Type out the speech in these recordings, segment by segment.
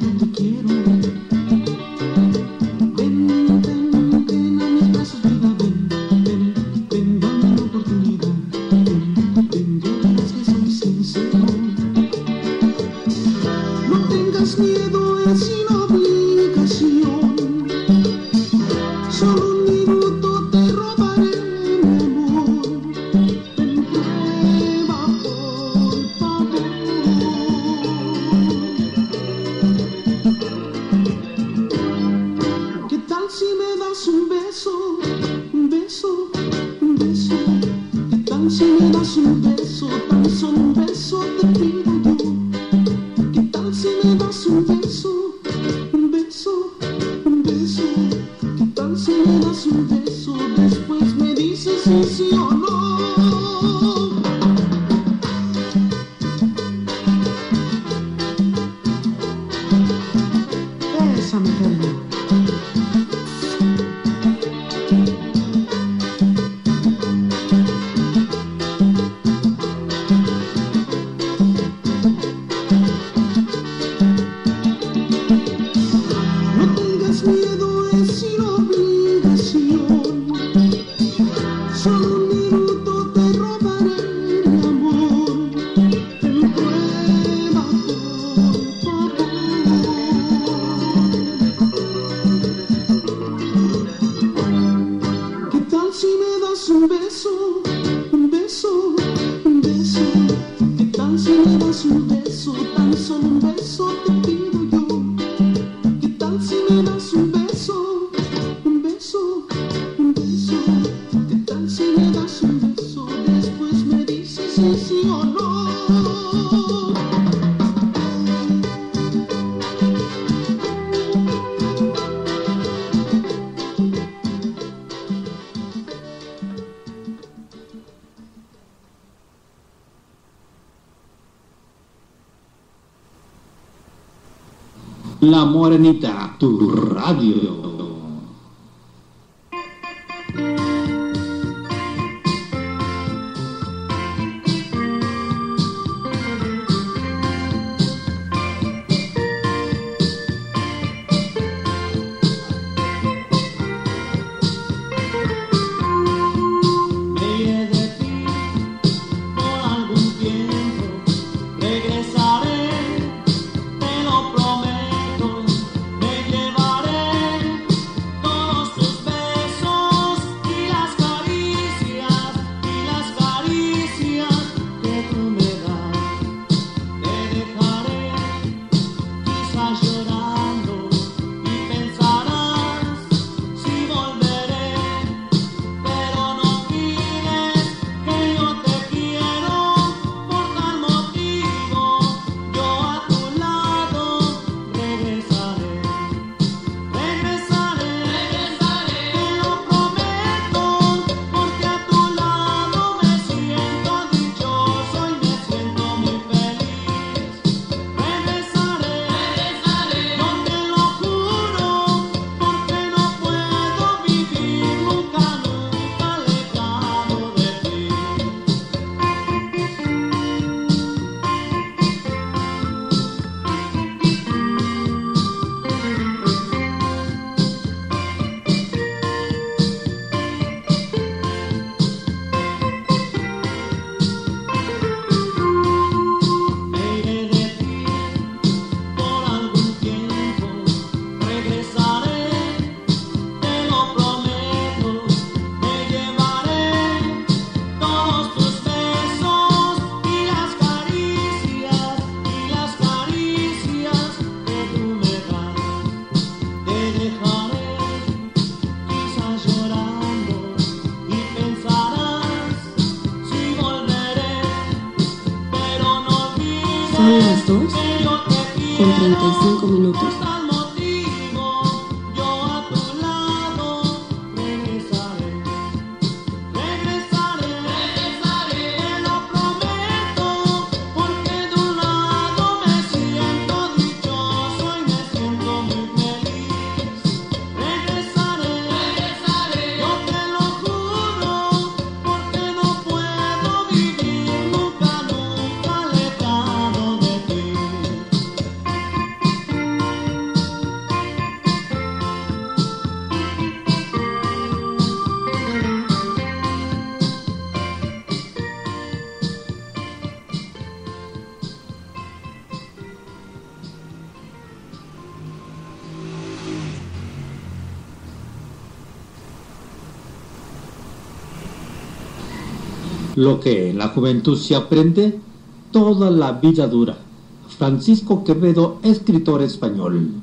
Yo te quiero come home. beso, después me dices sí o no. La Morenita, tu radio. Lo que en la juventud se aprende, toda la vida dura. Francisco Quevedo, escritor español.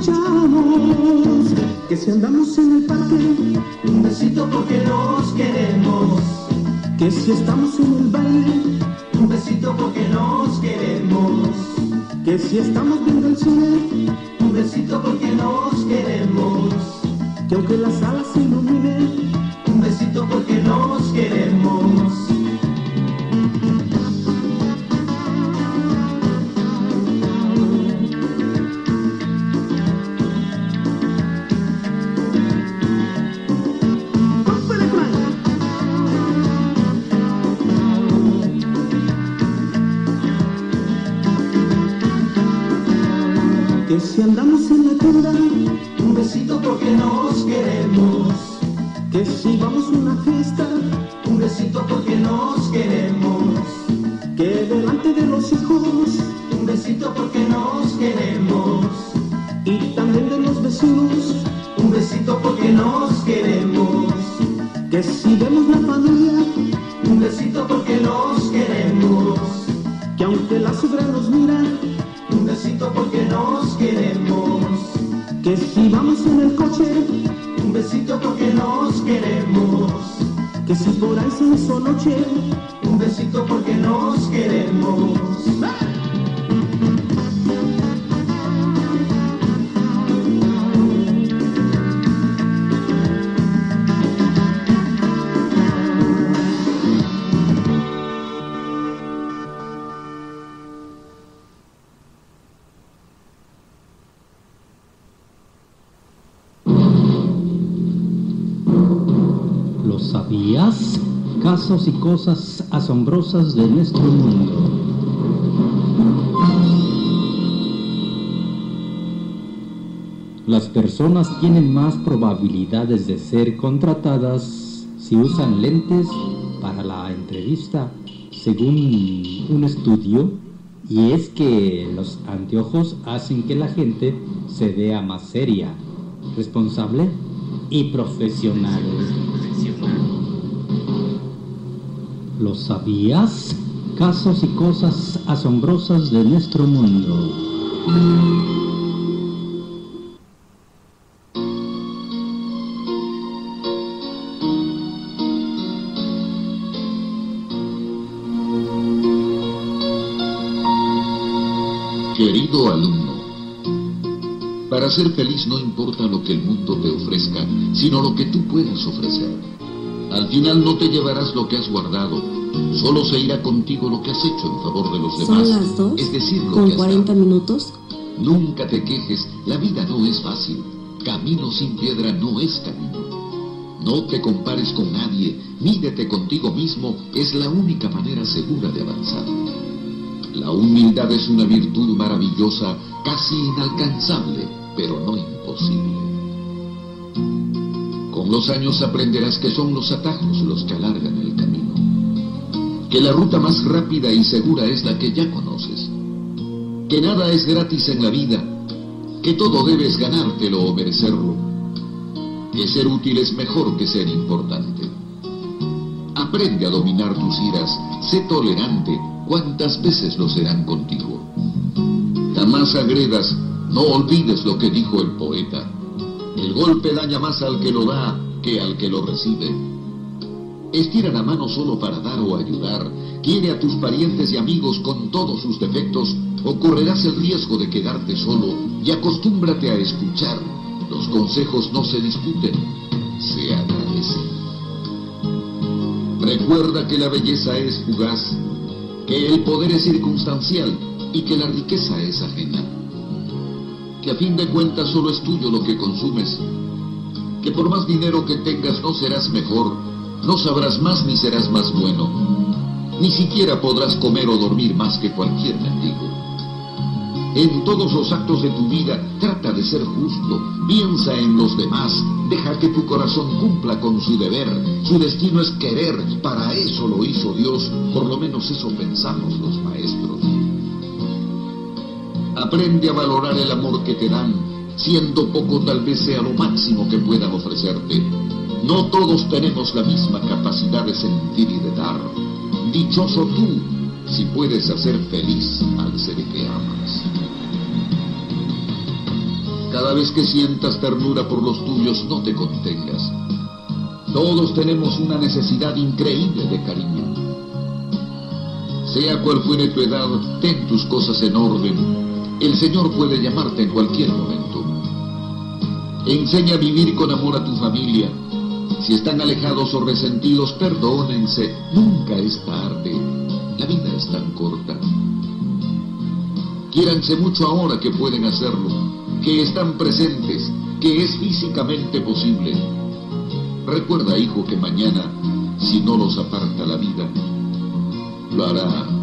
muchachos, que si andamos en el parque, un besito porque nos queremos. Que si estamos en el baile, un besito porque nos queremos. Que si estamos viendo el cine, un besito porque nos queremos. Que aunque la sala se ilumine, que andamos en la cura, un besito porque nos queremos. Que si vamos a una fiesta, un besito porque nos queremos. Que delante de los hijos, un besito porque nos queremos. Y también de los vecinos, cosas asombrosas de nuestro mundo. Las personas tienen más probabilidades de ser contratadas si usan lentes para la entrevista, según un estudio, y es que los anteojos hacen que la gente se vea más seria, responsable y profesional. ¿Lo sabías? Casos y cosas asombrosas de nuestro mundo. Querido alumno, para ser feliz no importa lo que el mundo te ofrezca, sino lo que tú puedas ofrecer. Al final no te llevarás lo que has guardado, solo se irá contigo lo que has hecho en favor de los demás. Son las dos, es decir, lo con que has 40 minutos. Nunca te quejes, la vida no es fácil. Camino sin piedra no es camino. No te compares con nadie, mídete contigo mismo, es la única manera segura de avanzar. La humildad es una virtud maravillosa, casi inalcanzable, pero no imposible. Con los años aprenderás que son los atajos los que alargan el camino. Que la ruta más rápida y segura es la que ya conoces. Que nada es gratis en la vida. Que todo debes ganártelo o merecerlo. Que ser útil es mejor que ser importante. Aprende a dominar tus iras. Sé tolerante. ¿Cuántas veces lo serán contigo? Jamás agredas. No olvides lo que dijo el poeta. El golpe daña más al que lo da que al que lo recibe. estira la mano solo para dar o ayudar, quiere a tus parientes y amigos con todos sus defectos, o correrás el riesgo de quedarte solo y acostúmbrate a escuchar. Los consejos no se discuten, se agradecen. Recuerda que la belleza es fugaz, que el poder es circunstancial y que la riqueza es ajena. Que a fin de cuentas solo es tuyo lo que consumes. Que por más dinero que tengas no serás mejor, no sabrás más ni serás más bueno. Ni siquiera podrás comer o dormir más que cualquier mendigo. En todos los actos de tu vida trata de ser justo, piensa en los demás, deja que tu corazón cumpla con su deber. Su destino es querer, para eso lo hizo Dios, por lo menos eso pensamos los maestros. Aprende a valorar el amor que te dan, siendo poco tal vez sea lo máximo que puedan ofrecerte. No todos tenemos la misma capacidad de sentir y de dar. Dichoso tú si puedes hacer feliz al ser que amas. Cada vez que sientas ternura por los tuyos, no te contengas. Todos tenemos una necesidad increíble de cariño. Sea cual fuere tu edad, ten tus cosas en orden. El Señor puede llamarte en cualquier momento. Enseña a vivir con amor a tu familia. Si están alejados o resentidos, perdónense. Nunca es tarde. La vida es tan corta. Quiéranse mucho ahora que pueden hacerlo, que están presentes, que es físicamente posible. Recuerda, hijo, que mañana, si no los aparta la vida, lo hará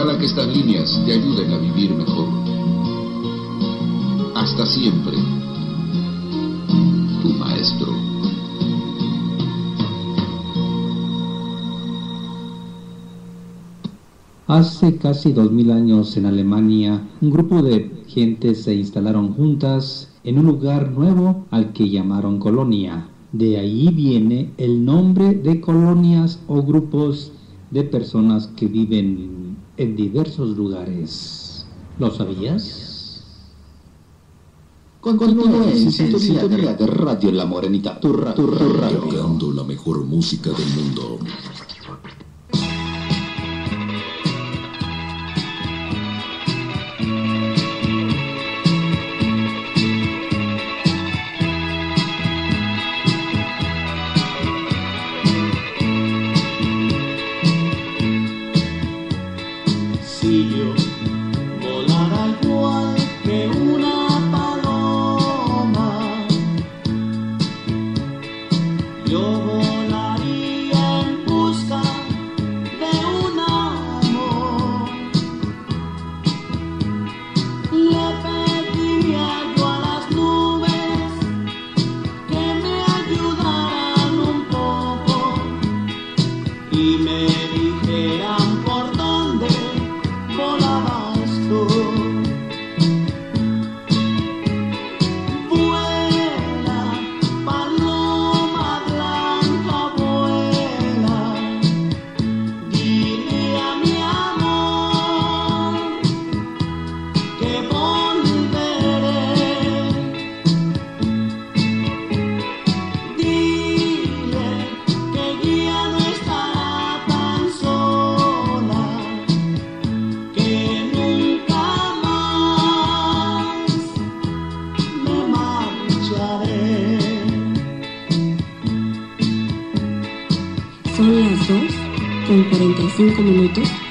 Ojalá que estas líneas te ayuden a vivir mejor. Hasta siempre, tu maestro. Hace casi dos mil años en Alemania, un grupo de gente se instalaron juntas en un lugar nuevo al que llamaron colonia. De ahí viene el nombre de colonias o grupos de personas que viven en diversos lugares. ¿Lo sabías? Continúa en sintonía de Radio La Morenita, tu, ra- tu radio. Tocando la mejor música del mundo. Minutos.